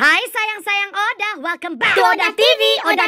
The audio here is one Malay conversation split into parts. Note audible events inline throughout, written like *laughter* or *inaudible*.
Hai sayang-sayang Oda, welcome back to Oda TV, Oda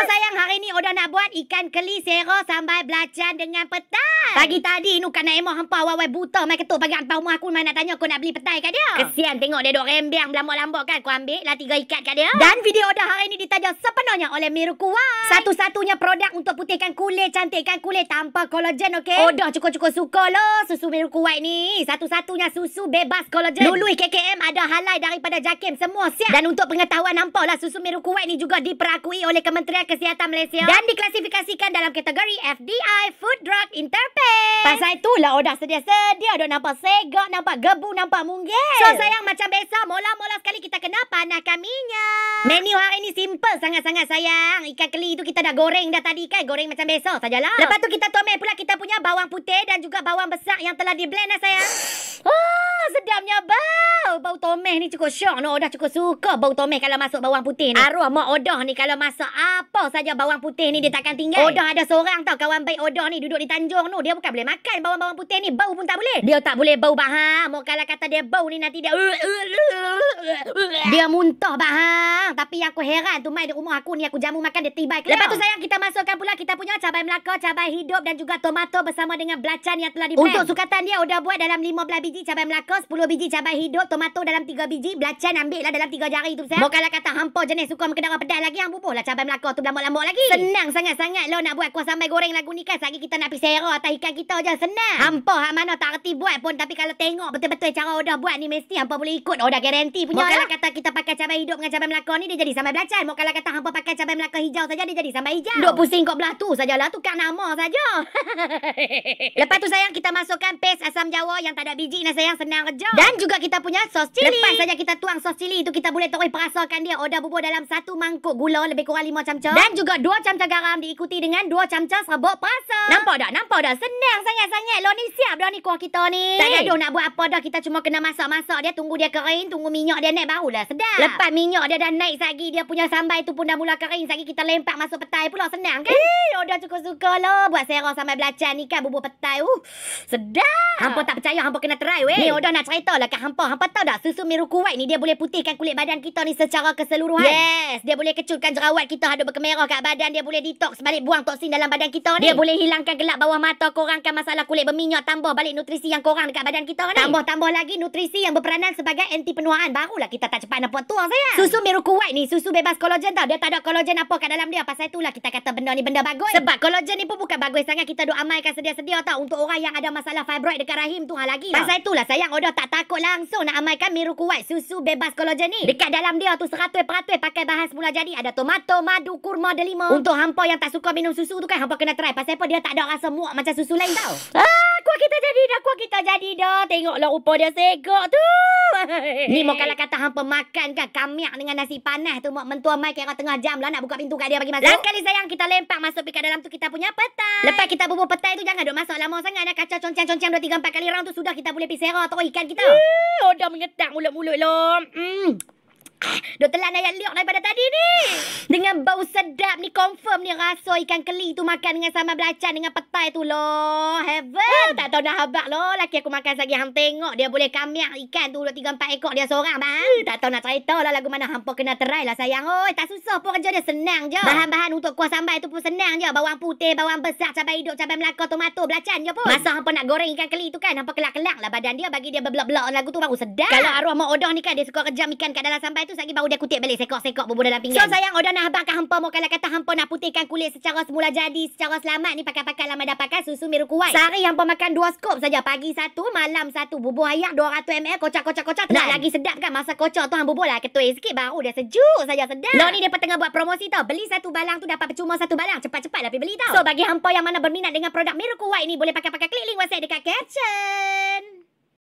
Device. Sayang, hari ni Oda nak buat ikan keli sero sambal belacan dengan petai. Pagi tadi nu kan nak emo hampa wawai buta mai ketuk pagi hantar rumah aku mai nak tanya kau nak beli petai kat dia. Kesian tengok dia duk rembang belambak-lambak kan. Kau ambil lah tiga ikat kat dia. Dan video Oda hari ni ditaja sepenuhnya oleh Miru Kuwai. Satu-satunya produk untuk putihkan kulit, cantikkan kulit tanpa kolagen, okey? Oda cukup-cukup suka lah susu Miru Kuwai ni. Satu-satunya susu bebas kolagen. Lului KKM ada halai daripada JAKIM. Semua siap. Dan untuk pengetahuan nampaklah susu Miru Kuwait ni juga diperakui oleh Kementerian Kesihatan Malaysia. Dan diklasifikasikan dalam kategori FDI Food Drug Interface. Pasal itulah Oda sedia-sedia. Dok nampak segak, nampak gebu, nampak munggil. So sayang macam biasa, mola-mola sekali kita kena panahkan minyak. Menu hari ni simple sangat-sangat sayang. Ikan keli tu kita dah goreng dah tadi kan. Goreng macam biasa sajalah. Lepas tu kita tumis pula kita punya bawang putih dan juga bawang besar yang telah di blend lah sayang. Oh, sedapnya bau. Bau tomes ni cukup syok. No, Odah cukup suka bau tomes kalau masuk bawang putih ni. Arwah mak Odah ni kalau masak apa saja bawang putih ni dia takkan tinggal. Odah ada seorang tau kawan baik Odah ni duduk di Tanjung tu. Dia bukan boleh makan bawang-bawang putih ni. Bau pun tak boleh. Dia tak boleh bau bahang. Mau kalau kata dia bau ni nanti dia... Dia muntah bahang. Tapi yang aku heran tu mai di rumah aku ni aku jamu makan dia tibai keluar. Lepas tu sayang kita masukkan pula kita punya cabai Melaka, cabai hidup dan juga tomato bersama dengan belacan yang telah di Untuk sukatan dia Odah buat dalam 15 biji cabai Melaka, 10 biji cabai hidup, tomato dalam 3 biji, belacan ambil lah dalam 3 jari tu sayang. Mau kalau kata hampa jenis suka makan darah pedas lagi hang bubuh lah cabai Melaka tu berlambak-lambak lagi. Senang sangat-sangat lo nak buat kuah sambal goreng lagu ni kan. Sagi kita nak pergi sero atas ikan kita je senang. Hampa hak mana tak reti buat pun tapi kalau tengok betul-betul cara Odah buat ni mesti hampa boleh ikut. Odah garanti punya. Mau kalau kata kita pakai cabai hidup dengan cabai Melaka ni dia jadi sambal belacan. Mau kalau kata hampa pakai cabai Melaka hijau saja dia jadi sambal hijau. Duk pusing kau belah tu sajalah tukar nama saja. *laughs* Lepas tu sayang kita masukkan paste asam jawa yang tak ada biji ni sayang senang kerja. Dan juga kita punya sos cili. Lepas saja kita tuang sos cili itu kita boleh terus perasakan dia Odah bubur dalam satu mangkuk gula lebih kurang lima camca. Dan juga dua camca garam diikuti dengan dua camca serbuk perasa. Nampak tak? Nampak tak? Senang sangat-sangat. Lo ni siap dah ni kuah kita ni. Tak gaduh nak buat apa dah. Kita cuma kena masak-masak dia. Tunggu dia kering. Tunggu minyak dia naik barulah sedap. Lepas minyak dia dah naik sagi. Dia punya sambal tu pun dah mula kering. Sagi kita lempak masuk petai pula. Senang kan? Eh, Odah cukup suka lo. Buat serah sambal belacan ni kan. Bubur petai. Uh, sedap. Hampa tak percaya. Hampa kena try weh. Ni Odah nak cerita lah kat Hampa. Hampa tahu tak? Susu miru kuwait ni dia boleh putihkan kulit badan kita ni secara keseluruhan. Yes. Dia boleh kecutkan jerawat kita. Ada berkemerah kat badan. Dia boleh detox balik buang toksin dalam badan kita ni. Dia boleh hilangkan gelap bawah mata. Kurangkan masalah kulit berminyak. Tambah balik nutrisi yang kurang dekat badan kita ni. Tambah-tambah lagi nutrisi yang berperanan sebagai anti penuaan. Barulah kita tak cepat nampak tua sayang. Susu miru kuwait ni. Susu bebas kolagen tau. Dia tak ada kolagen apa kat dalam dia. Pasal itulah kita kata benda ni benda bagus. Sebab kolagen ni pun bukan bagus sangat. Kita duk amalkan sedia-sedia tau. Untuk orang yang ada masalah fibroid dekat rahim tu. Ha lagi lah. Pasal itulah sayang. Odah tak takut langsung nak amalkan miru kuwait. Susu bebas kolagen ni. Dekat dalam dia tu 100% pakai bahan semula jadi. Ada tomato, madu, kurma, delima. Untuk hampa yang tak suka minum susu tu kan. Hampa kena try. Pasal apa dia tak ada rasa muak macam susu lain tau. Ah, kuah kita jadi dah. Kuah kita jadi dah. Tengoklah rupa dia segak tu. *laughs* Ni mau kalau kata hampa makan kan. Kamiak dengan nasi panas tu. Mak mentua mai kira tengah jam lah. Nak buka pintu kat dia bagi masuk. Lain kali sayang kita lempak masuk pergi kat dalam tu. Kita punya petai. Lepas kita bubur petai tu. Jangan duk masuk lama sangat. Nak kacau concang-concang 2, 3, 4 kali round tu. Sudah kita boleh pergi serah atau ikan kita. Eh, udah mengetak mulut-mulut lo. Hmm. Dah telan ayat liok daripada tadi ni. Dengan bau sedap ni confirm ni rasa ikan keli tu makan dengan sambal belacan dengan petai tu loh. Heaven. Tak tahu dah habak loh. Laki aku makan sagi hang tengok dia boleh kamiak ikan tu 2 3 4 ekor dia seorang bang. Tak tahu nak cerita lah lagu mana hampa kena try lah sayang. Oi, tak susah pun kerja dia senang je. Bahan-bahan untuk kuah sambal tu pun senang je. Bawang putih, bawang besar, cabai hidup, cabai melaka, tomato, belacan je pun. Masa hampa nak goreng ikan keli tu kan hampa kelak-kelak lah badan dia bagi dia berbelak-belak lagu tu baru sedap. Kalau arwah mak odah ni kan dia suka kejam ikan kat dalam sambal tu sagi baru dia kutip balik sekok-sekok bubur dalam pinggan. So sayang Oda nak habangkan hampa mau kalau kata hampa nak putihkan kulit secara semula jadi secara selamat ni pakai-pakai lama dah pakai susu miru kuat. Sehari hampa makan dua skop saja pagi satu malam satu bubur ayak 200 ml kocak-kocak-kocak. Nak lagi sedap kan masa kocak tu hang bubur lah ketui sikit baru dia sejuk saja sedap. Lo ni dia tengah buat promosi tau. Beli satu balang tu dapat percuma satu balang. Cepat-cepat lah pergi beli tau. So bagi hampa yang mana berminat dengan produk miru kuat ni boleh pakai-pakai klik link WhatsApp dekat caption.